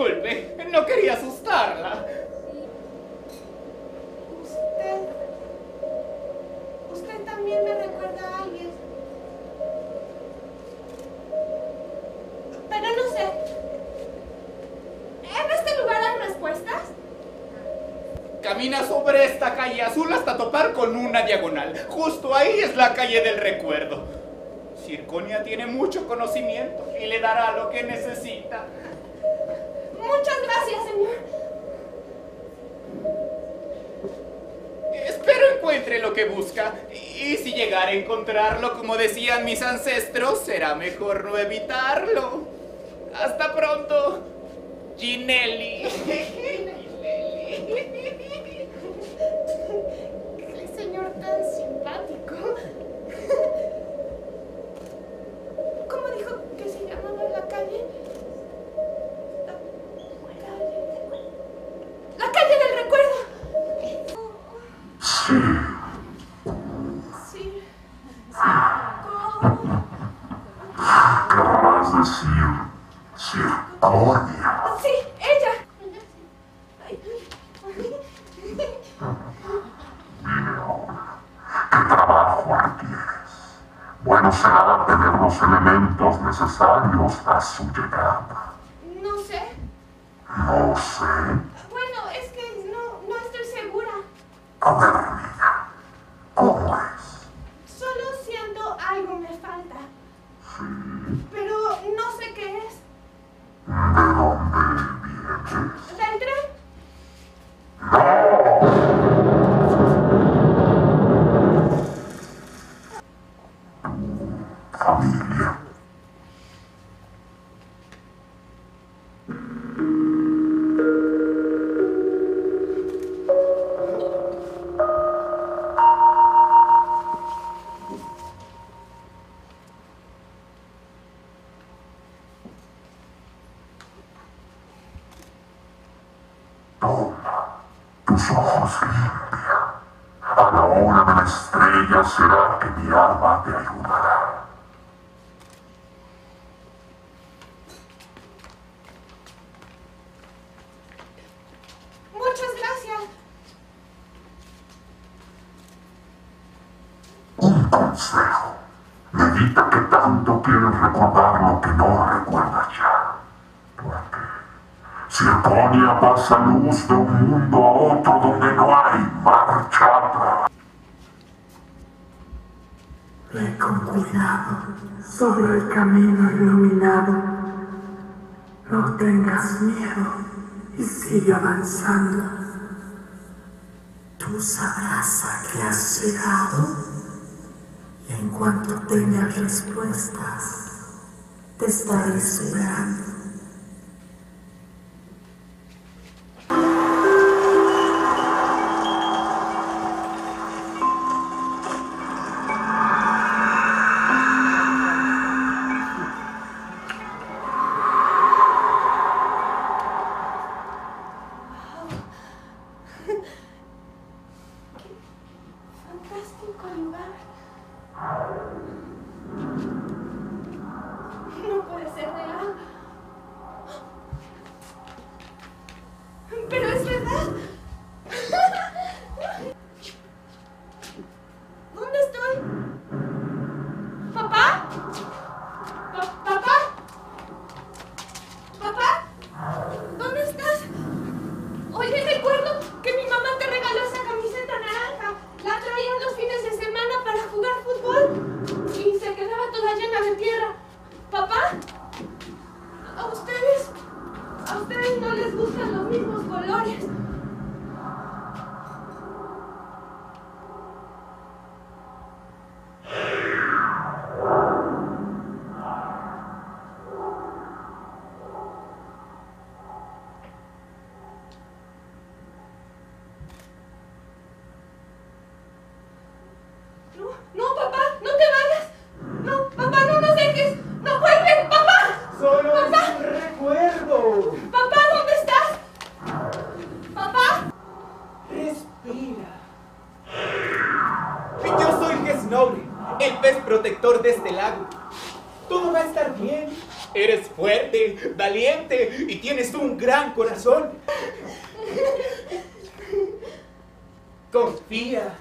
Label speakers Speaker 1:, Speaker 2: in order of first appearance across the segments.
Speaker 1: Disculpe, no quería asustarla.
Speaker 2: Usted. Usted también me recuerda a alguien. Pero no sé. ¿En este lugar hay respuestas?
Speaker 1: Camina sobre esta calle azul hasta topar con una diagonal. Justo ahí es la calle del recuerdo. Circonia tiene mucho conocimiento y le dará lo que necesita.
Speaker 2: Muchas gracias, señor.
Speaker 1: Espero encuentre lo que busca. Y si llegara a encontrarlo, como decían mis ancestros, será mejor no evitarlo. Hasta pronto, Ginelli.
Speaker 2: Qué señor tan simpático. ¿Cómo dijo que se llamaba la calle? La calle del recuerdo.
Speaker 3: Sí,
Speaker 2: Sí. ¿Cómo?
Speaker 3: Querrás decir Circonia.
Speaker 2: Sí, ella. Ay,
Speaker 3: ¿Qué trabajo requieres? Bueno será tener los elementos necesarios a su llegada. Tus ojos limpia. A la hora de la estrella será que mi alma te ayudará.
Speaker 2: Muchas gracias.
Speaker 3: Un consejo. Medita que tanto quieres recordar lo que no recuerdas ya. Circonia pasa luz de un mundo a otro donde no hay marcha atrás.
Speaker 4: Ve con cuidado sobre el camino iluminado. No tengas miedo y sigue avanzando. Tú sabrás a qué has llegado y en cuanto tengas respuestas, te estaré esperando.
Speaker 1: Oh, valiente y tienes un gran corazón. Confía.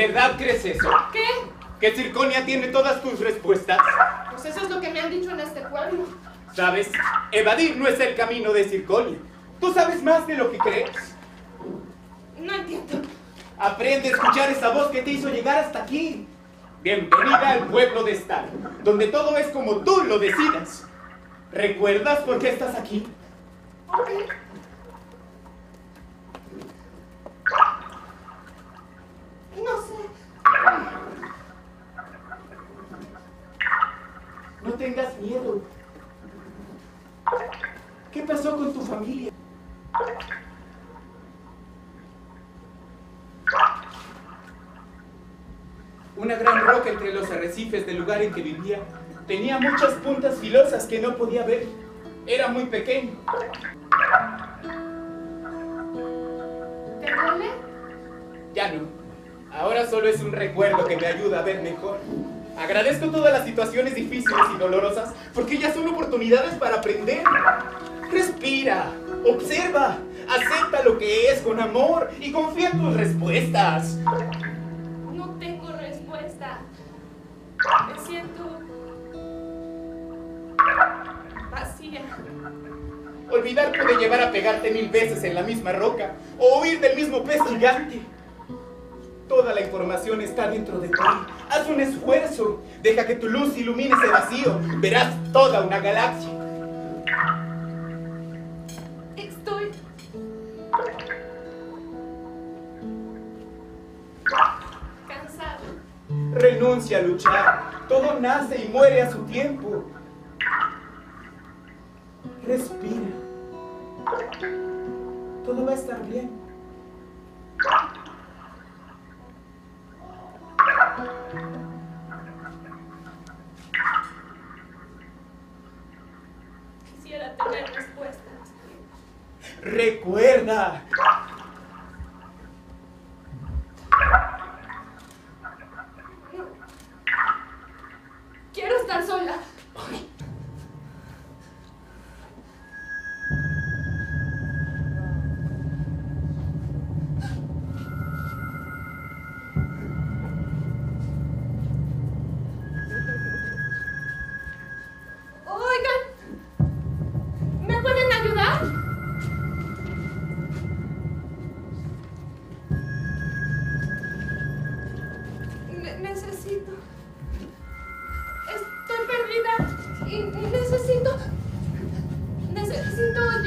Speaker 1: ¿En verdad crees eso?
Speaker 2: ¿Qué?
Speaker 1: ¿Que Circonia tiene todas tus respuestas?
Speaker 2: Pues eso es lo que me han dicho en este pueblo.
Speaker 1: ¿Sabes? Evadir no es el camino de Circonia. Tú sabes más de lo que crees.
Speaker 2: No entiendo.
Speaker 1: Aprende a escuchar esa voz que te hizo llegar hasta aquí. Bienvenida al pueblo de Star, donde todo es como tú lo decidas. ¿Recuerdas por qué estás aquí?
Speaker 2: Ok. No sé.
Speaker 1: No tengas miedo. ¿Qué pasó con tu familia? Una gran roca entre los arrecifes del lugar en que vivía tenía muchas puntas filosas que no podía ver. Era muy pequeño. Solo es un recuerdo que me ayuda a ver mejor. Agradezco todas las situaciones difíciles y dolorosas porque ellas son oportunidades para aprender. Respira, observa, acepta lo que es con amor y confía en tus respuestas.
Speaker 2: No tengo respuesta. Me siento vacía.
Speaker 1: Olvidar puede llevar a pegarte mil veces en la misma roca o huir del mismo pez gigante. Toda la información está dentro de ti. Haz un esfuerzo. Deja que tu luz ilumine ese vacío. Verás toda una galaxia.
Speaker 2: Estoy cansada.
Speaker 1: Renuncia a luchar. Todo nace y muere a su tiempo. Respira. 心动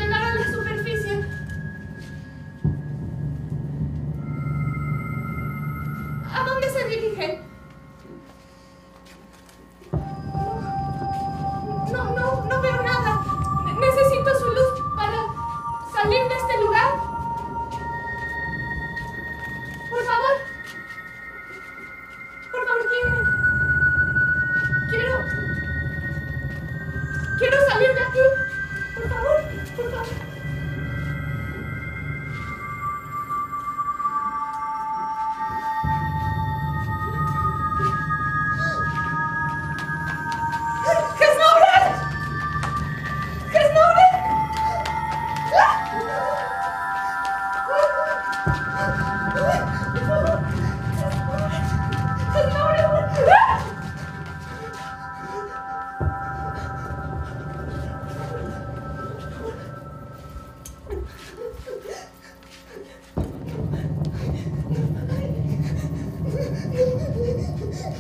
Speaker 1: Ha ha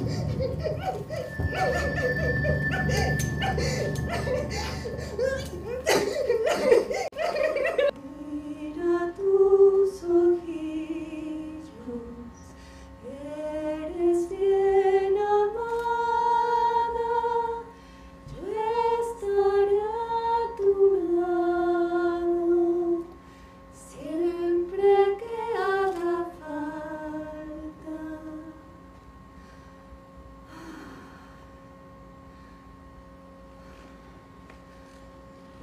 Speaker 1: ha ha!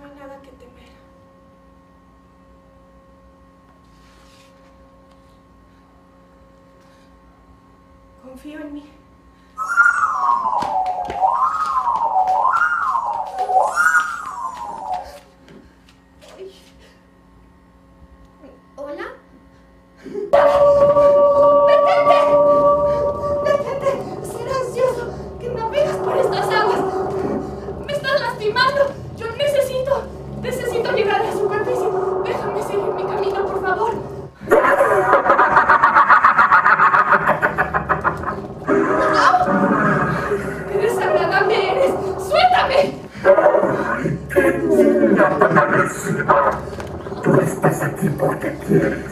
Speaker 2: No hay nada que temer. Confío en mí. Yeah.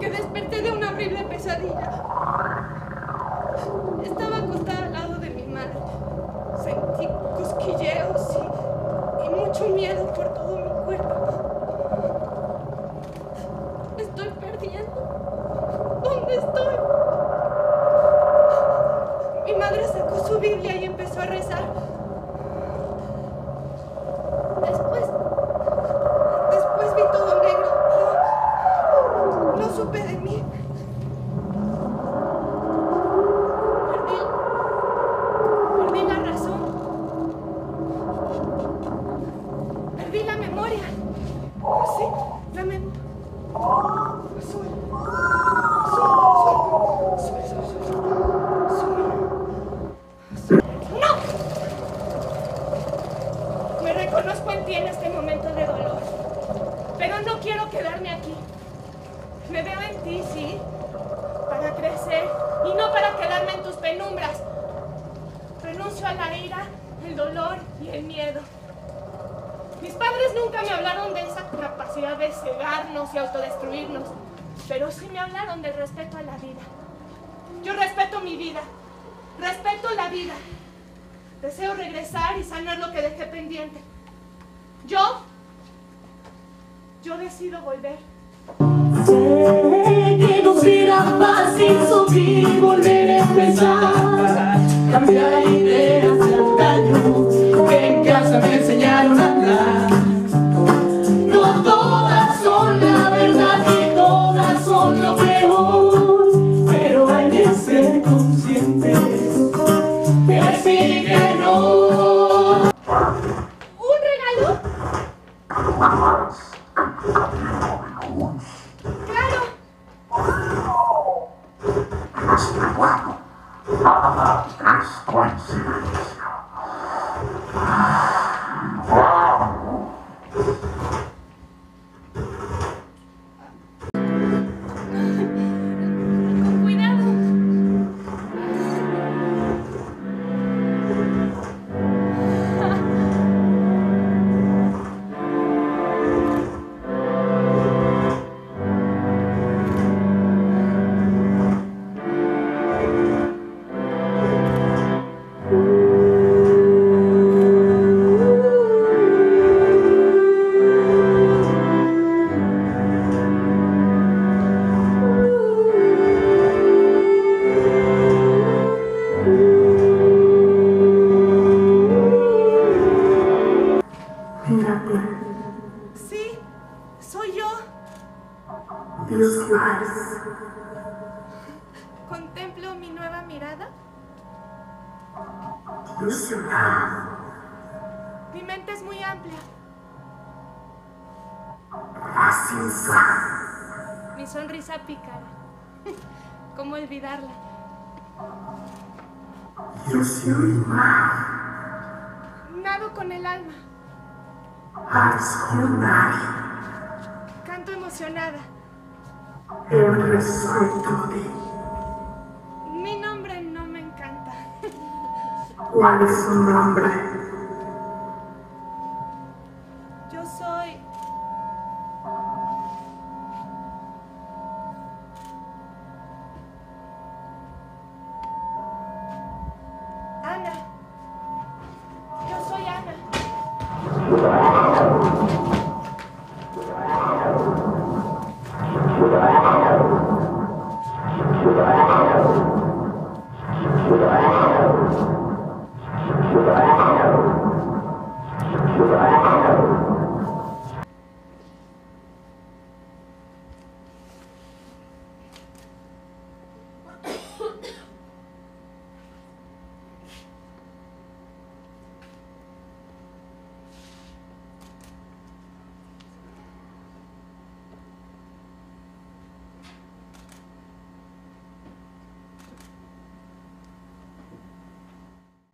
Speaker 2: que desperté de una horrible pesadilla. Mis padres nunca me hablaron de esa capacidad de cegarnos y autodestruirnos, pero sí me hablaron del respeto a la vida. Yo respeto mi vida, respeto la vida. Deseo regresar y sanar lo que dejé pendiente. Yo, yo decido volver.
Speaker 1: Sé que nos irá fácil volver a empezar, cambiar ideas y antaños casa me enseñaron a hablar
Speaker 4: Eyes.
Speaker 2: Contemplo mi nueva mirada.
Speaker 4: Eyes.
Speaker 2: Mi mente es muy amplia.
Speaker 4: As inside.
Speaker 2: Mi sonrisa pícara. ¿Cómo olvidarla?
Speaker 4: Your mind.
Speaker 2: Nado con el alma.
Speaker 4: Night.
Speaker 2: Canto emocionada.
Speaker 4: Every side to thee.
Speaker 2: Mi nombre no me encanta.
Speaker 4: ¿Cuál es su nombre?